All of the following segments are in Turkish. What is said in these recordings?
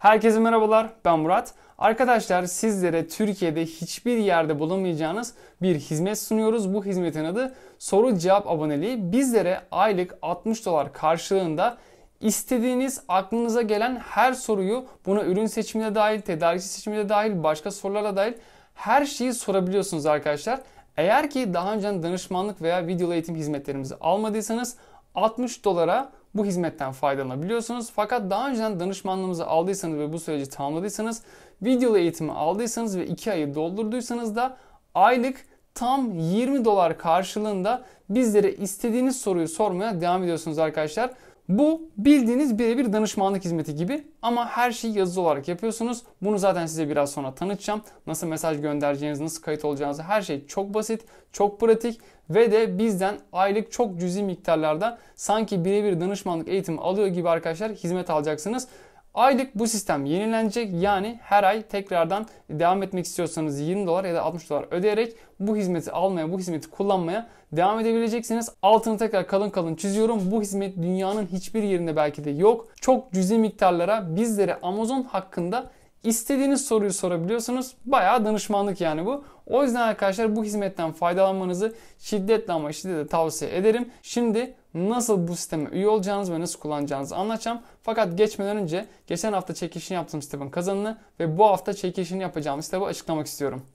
Herkese merhabalar, ben Murat. Arkadaşlar sizlere Türkiye'de hiçbir yerde bulamayacağınız bir hizmet sunuyoruz. Bu hizmetin adı soru cevap aboneliği. Bizlere aylık 60 dolar karşılığında istediğiniz aklınıza gelen her soruyu buna ürün seçimine dahil, tedarikçi seçimine dahil, başka sorulara dahil her şeyi sorabiliyorsunuz arkadaşlar. Eğer ki daha önce danışmanlık veya video eğitim hizmetlerimizi almadıysanız 60 dolara bu hizmetten faydalanabiliyorsunuz. Fakat daha önceden danışmanlığımızı aldıysanız ve bu süreci tamamladıysanız, videolu eğitimi aldıysanız ve 2 ayı doldurduysanız da aylık tam 20 dolar karşılığında bizlere istediğiniz soruyu sormaya devam ediyorsunuz arkadaşlar. Bu bildiğiniz birebir danışmanlık hizmeti gibi ama her şeyi yazılı olarak yapıyorsunuz. Bunu zaten size biraz sonra tanıtacağım. Nasıl mesaj göndereceğiniz, nasıl kayıt olacağınızı her şey çok basit, çok pratik ve de bizden aylık çok cüzi miktarlarda sanki birebir danışmanlık eğitimi alıyor gibi arkadaşlar hizmet alacaksınız. Aylık bu sistem yenilenecek yani her ay tekrardan devam etmek istiyorsanız 20 dolar ya da 60 dolar ödeyerek bu hizmeti almaya, bu hizmeti kullanmaya devam edebileceksiniz. Altını tekrar kalın kalın çiziyorum. Bu hizmet dünyanın hiçbir yerinde belki de yok. Çok cüzi miktarlara bizlere Amazon hakkında İstediğiniz soruyu sorabiliyorsunuz. Bayağı danışmanlık yani bu. O yüzden arkadaşlar bu hizmetten faydalanmanızı şiddetle ama şiddetle tavsiye ederim. Şimdi nasıl bu sisteme üye olacağınızı ve nasıl kullanacağınızı anlatacağım. Fakat geçmeden önce geçen hafta çekişini yaptığım kitabın kazanını ve bu hafta çekişini yapacağım kitabı açıklamak istiyorum.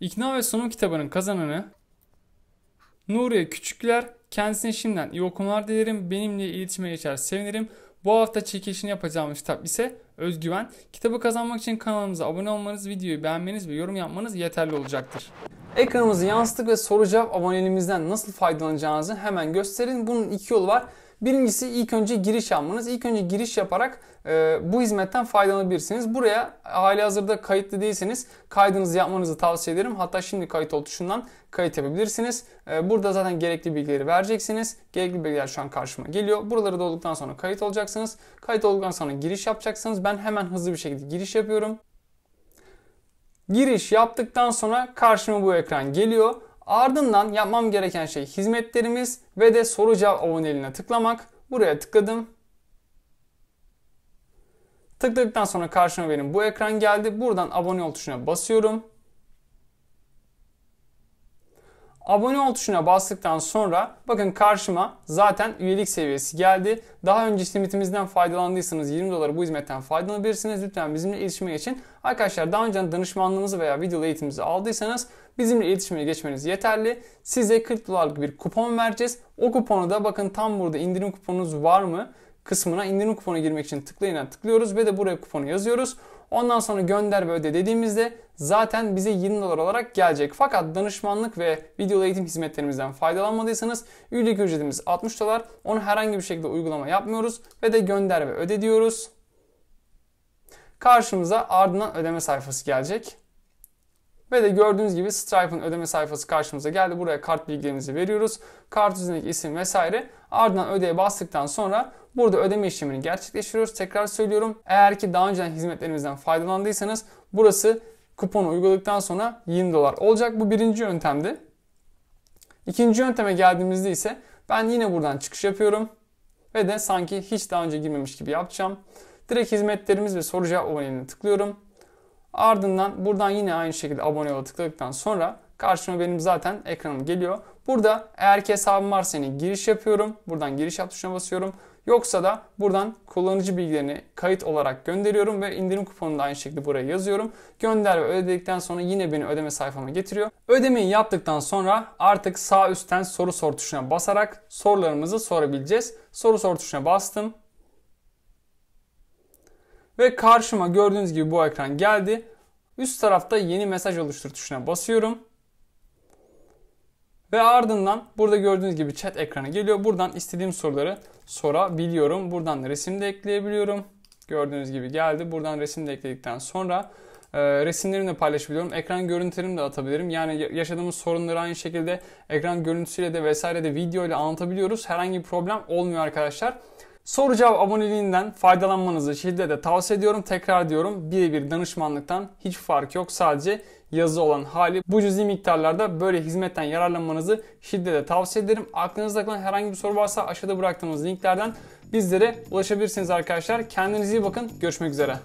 İkna ve Sunum kitabının kazananı Nuriye Küçükler Kendisine şimdiden iyi okumalar dilerim. Benimle iletişime geçer sevinirim. Bu hafta çekilişini yapacağımız kitap ise Özgüven. Kitabı kazanmak için kanalımıza abone olmanız, videoyu beğenmeniz ve yorum yapmanız yeterli olacaktır. Ekranımızı yansıttık ve soru cevap aboneliğimizden nasıl faydalanacağınızı hemen gösterin. Bunun iki yolu var. Birincisi ilk önce giriş yapmanız. İlk önce giriş yaparak e, bu hizmetten faydalanabilirsiniz. Buraya hali hazırda kayıtlı değilseniz kaydınızı yapmanızı tavsiye ederim. Hatta şimdi kayıt ol tuşundan kayıt yapabilirsiniz. E, burada zaten gerekli bilgileri vereceksiniz. Gerekli bilgiler şu an karşıma geliyor. Buraları dolduktan sonra kayıt olacaksınız. Kayıt olduktan sonra giriş yapacaksınız. Ben hemen hızlı bir şekilde giriş yapıyorum. Giriş yaptıktan sonra karşıma bu ekran geliyor. Ardından yapmam gereken şey hizmetlerimiz ve de soru cevap aboneliğine tıklamak. Buraya tıkladım. Tıkladıktan sonra karşıma benim bu ekran geldi. Buradan abone ol tuşuna basıyorum. Abone ol tuşuna bastıktan sonra bakın karşıma zaten üyelik seviyesi geldi. Daha önce limitimizden faydalandıysanız 20 dolara bu hizmetten faydalanabilirsiniz. Lütfen bizimle iletişime geçin. Arkadaşlar daha önce danışmanlığımızı veya video eğitimimizi aldıysanız bizimle iletişime geçmeniz yeterli. Size 40 dolarlık bir kupon vereceğiz. O kuponu da bakın tam burada indirim kuponunuz var mı kısmına indirim kuponu girmek için tıklayın tıklıyoruz ve de buraya kuponu yazıyoruz. Ondan sonra gönder ve öde dediğimizde zaten bize 20 dolar olarak gelecek. Fakat danışmanlık ve video eğitim hizmetlerimizden faydalanmadıysanız üyelik ücretimiz 60 dolar. Onu herhangi bir şekilde uygulama yapmıyoruz ve de gönder ve öde diyoruz. Karşımıza ardından ödeme sayfası gelecek. Ve de gördüğünüz gibi Stripe'ın ödeme sayfası karşımıza geldi. Buraya kart bilgilerimizi veriyoruz. Kart üzerindeki isim vesaire. Ardından ödeye bastıktan sonra burada ödeme işlemini gerçekleştiriyoruz. Tekrar söylüyorum. Eğer ki daha önceden hizmetlerimizden faydalandıysanız burası kuponu uyguladıktan sonra 20 dolar olacak. Bu birinci yöntemdi. İkinci yönteme geldiğimizde ise ben yine buradan çıkış yapıyorum. Ve de sanki hiç daha önce girmemiş gibi yapacağım. Direkt hizmetlerimiz ve soru cevap aboneliğine tıklıyorum. Ardından buradan yine aynı şekilde abone ol tıkladıktan sonra karşıma benim zaten ekranım geliyor. Burada eğer ki hesabım varsa yine giriş yapıyorum. Buradan giriş yap tuşuna basıyorum. Yoksa da buradan kullanıcı bilgilerini kayıt olarak gönderiyorum ve indirim kuponunu da aynı şekilde buraya yazıyorum. Gönder ve ödedikten sonra yine beni ödeme sayfama getiriyor. Ödemeyi yaptıktan sonra artık sağ üstten soru sor tuşuna basarak sorularımızı sorabileceğiz. Soru sor tuşuna bastım. Ve karşıma gördüğünüz gibi bu ekran geldi. Üst tarafta yeni mesaj oluştur tuşuna basıyorum. Ve ardından burada gördüğünüz gibi chat ekranı geliyor. Buradan istediğim soruları sorabiliyorum. Buradan resim de ekleyebiliyorum. Gördüğünüz gibi geldi. Buradan resim de ekledikten sonra e, resimlerimi de paylaşabiliyorum. Ekran görüntülerimi de atabilirim. Yani yaşadığımız sorunları aynı şekilde ekran görüntüsüyle de vesaire de video ile anlatabiliyoruz. Herhangi bir problem olmuyor arkadaşlar. Soru cevap aboneliğinden faydalanmanızı şiddetle tavsiye ediyorum. Tekrar diyorum birebir danışmanlıktan hiç fark yok. Sadece yazı olan hali. Bu cüzi miktarlarda böyle hizmetten yararlanmanızı şiddetle tavsiye ederim. Aklınızda kalan herhangi bir soru varsa aşağıda bıraktığımız linklerden bizlere ulaşabilirsiniz arkadaşlar. Kendinize iyi bakın. Görüşmek üzere.